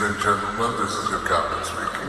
Ladies and gentlemen, this is your captain speaking.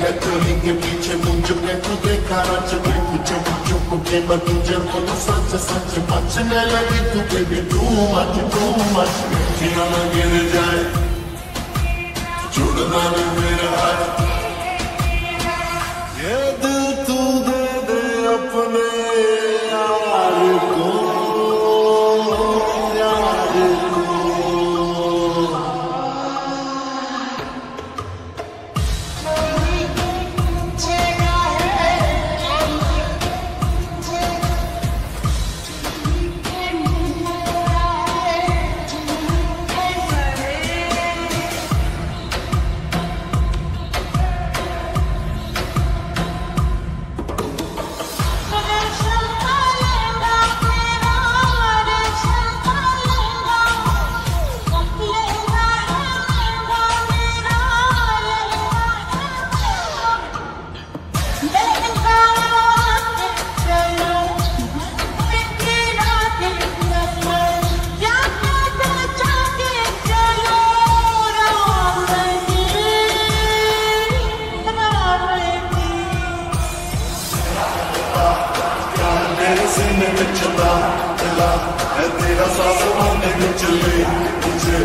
ہے چلی کے پیچھے مجھو کہ تو دیکھا رچ میں کچھ مجھو کو کہ میں تجھے کو تو سچ سچ بچنے لگی تو کہ بھی ڈو مچ ڈو مچ کہ نہ نہ گر جائے چھوڑنا نہ میرا ہے یہ دل تو دے دے اپنے میرے سینے میں چلا چلا ہے تیرا ساسمانے میں چلے مجھے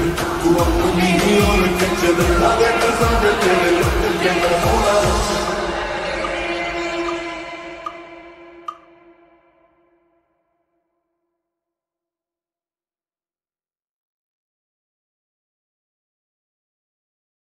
تو اپنی ہی اور کے چلے لگے نظر تیرے لگ کے میں ہوں